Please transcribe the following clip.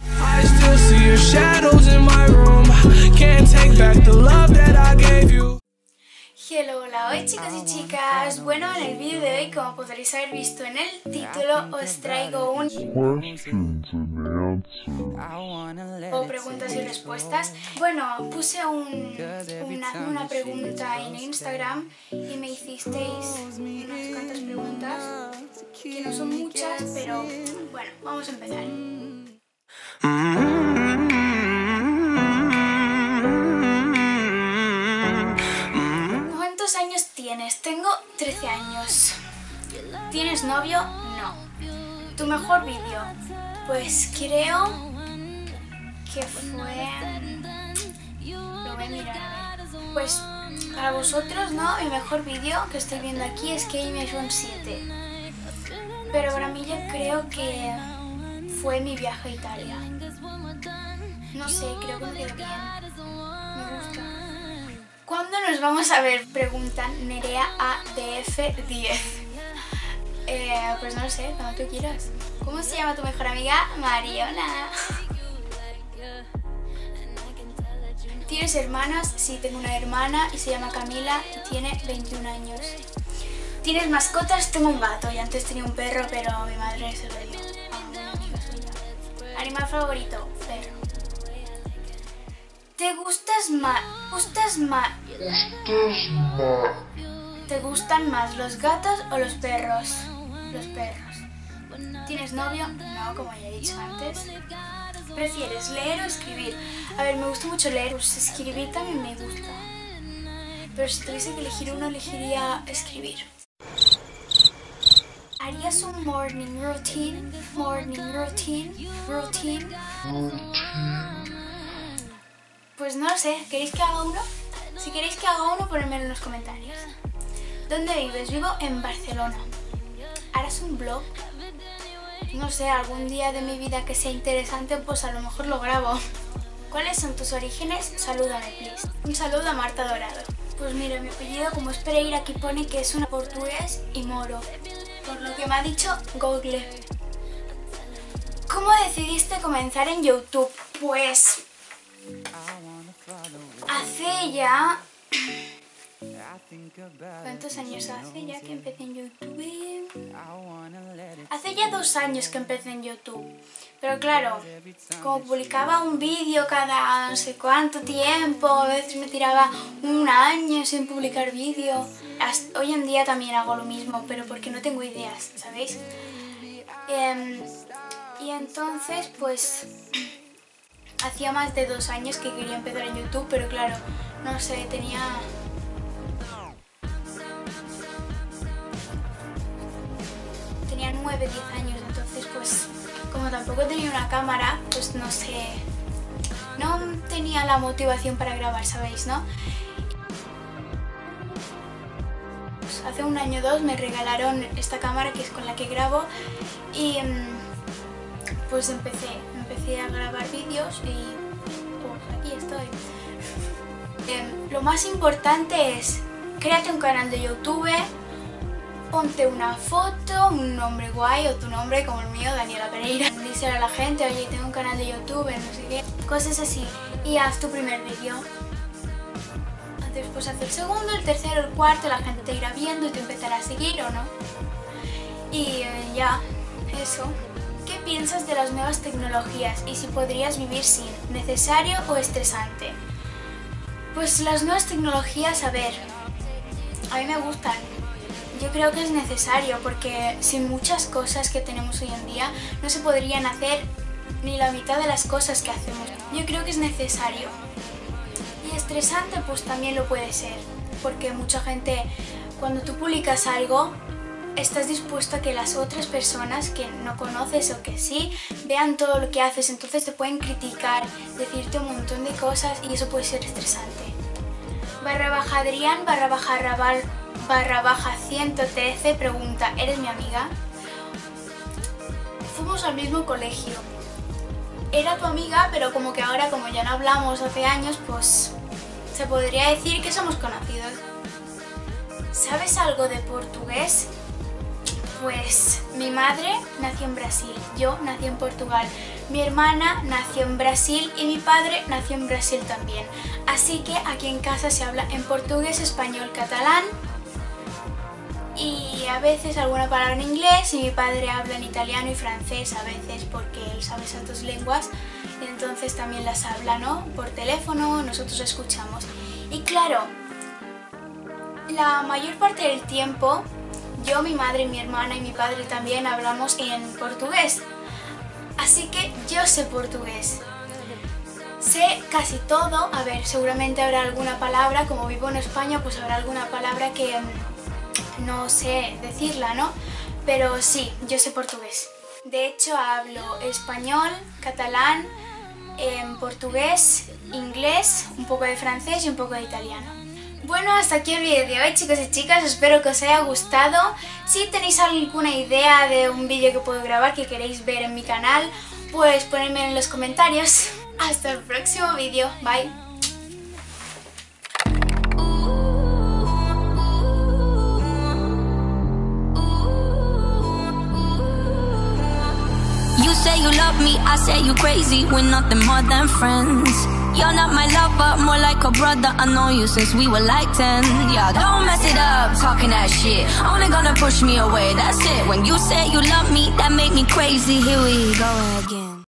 I still see your shadows in my room. Can't take back the love that I. Hello, hola, hoy chicos y chicas. Bueno, en el vídeo de hoy, como podréis haber visto en el título, os traigo un and answers. o preguntas y respuestas. Bueno, puse un- una, una pregunta en Instagram y me hicisteis unas cuantas preguntas que no son muchas, pero bueno, vamos a empezar. 13 años. ¿Tienes novio? No. ¿Tu mejor vídeo? Pues creo que fue... Lo voy a mirar. Pues para vosotros, ¿no? Mi mejor vídeo que estoy viendo aquí es Game iPhone 7. Pero para mí yo creo que fue mi viaje a Italia. No sé, creo que me quedó bien. Me gusta. ¿Cuándo nos vamos a ver? Preguntan Nerea ADF10. Eh, pues no lo sé, cuando tú quieras. ¿Cómo se llama tu mejor amiga? Mariona. ¿Tienes hermanas? Sí, tengo una hermana y se llama Camila y tiene 21 años. ¿Tienes mascotas? Tengo un gato y antes tenía un perro, pero mi madre se lo dio. ¿Animal favorito? Perro. ¿Te gustas más? ¿Gustas más? ¿Te gustan más los gatos o los perros? Los perros. ¿Tienes novio? No, como ya he dicho antes. ¿Prefieres leer o escribir? A ver, me gusta mucho leer, pues escribir también me gusta. Pero si tuviese que elegir uno, elegiría escribir. ¿Harías un morning routine? Morning routine? Routine? Pues no sé, ¿queréis que haga uno? Si queréis que haga uno, ponedmelo en los comentarios. ¿Dónde vives? Vivo en Barcelona. ¿Harás un blog? No sé, algún día de mi vida que sea interesante, pues a lo mejor lo grabo. ¿Cuáles son tus orígenes? Salúdame, please. Un saludo a Marta Dorado. Pues mira, mi apellido, como es Pereira, aquí pone que es una portugués y moro. Por lo que me ha dicho Google. ¿Cómo decidiste comenzar en YouTube? Pues... Hace ya... ¿Cuántos años hace ya que empecé en YouTube? Hace ya dos años que empecé en YouTube. Pero claro, como publicaba un vídeo cada no sé cuánto tiempo, a veces me tiraba un año sin publicar vídeo. Hoy en día también hago lo mismo, pero porque no tengo ideas, ¿sabéis? Em, y entonces, pues, hacía más de dos años que quería empezar en YouTube, pero claro, no sé, tenía... Tenía 9, 10 años, entonces pues como tampoco tenía una cámara, pues no sé, no tenía la motivación para grabar, ¿sabéis, no? Pues, hace un año o dos me regalaron esta cámara que es con la que grabo y mm, pues empecé, empecé a grabar vídeos y pues aquí estoy. Em, Lo más importante es, créate un canal de YouTube, ponte una foto, un nombre guay o tu nombre como el mío, Daniela Pereira. Díselo a la gente, oye, tengo un canal de YouTube, no sé qué, cosas así. Y haz tu primer vídeo. Después haz el segundo, el tercero, el cuarto, la gente te irá viendo y te empezará a seguir o no. Y eh, ya, eso. ¿Qué piensas de las nuevas tecnologías y si podrías vivir sin? ¿Necesario o estresante? Pues las nuevas tecnologías, a ver, a mí me gustan. Yo creo que es necesario porque sin muchas cosas que tenemos hoy en día no se podrían hacer ni la mitad de las cosas que hacemos. Yo creo que es necesario. Y estresante pues también lo puede ser, porque mucha gente cuando tú publicas algo estás dispuesto a que las otras personas que no conoces o que sí vean todo lo que haces, entonces te pueden criticar, decirte un montón de cosas y eso puede ser estresante. Barra baja Adrián, barra baja Raval, barra baja 113 pregunta, ¿eres mi amiga? Fuimos al mismo colegio. Era tu amiga, pero como que ahora, como ya no hablamos hace años, pues se podría decir que somos conocidos. ¿Sabes algo de portugués? Pues mi madre nació en Brasil, yo nací en Portugal, mi hermana nació en Brasil y mi padre nació en Brasil también. Así que aquí en casa se habla en portugués, español, catalán y a veces alguna palabra en inglés y mi padre habla en italiano y francés a veces porque él sabe esas lenguas entonces también las habla, ¿no? Por teléfono, nosotros escuchamos. Y claro, la mayor parte del tiempo yo, mi madre, mi hermana y mi padre también hablamos en portugués. Así que yo sé portugués. Sé casi todo, a ver, seguramente habrá alguna palabra, como vivo en España, pues habrá alguna palabra que no sé decirla, ¿no? Pero sí, yo sé portugués. De hecho, hablo español, catalán, em, portugués, inglés, un poco de francés y un poco de italiano. Bueno, hasta aquí el vídeo de hoy chicos y chicas, espero que os haya gustado. Si tenéis alguna idea de un vídeo que puedo grabar que queréis ver en mi canal, pues ponedme en los comentarios. Hasta el próximo vídeo, bye. You say you love me, I say crazy, we're more than friends. You're not my lover, more like a brother. I know you since we were like 10. Yeah, don't mess it up, talking that shit. Only gonna push me away, that's it. When you say you love me, that make me crazy. Here we go again.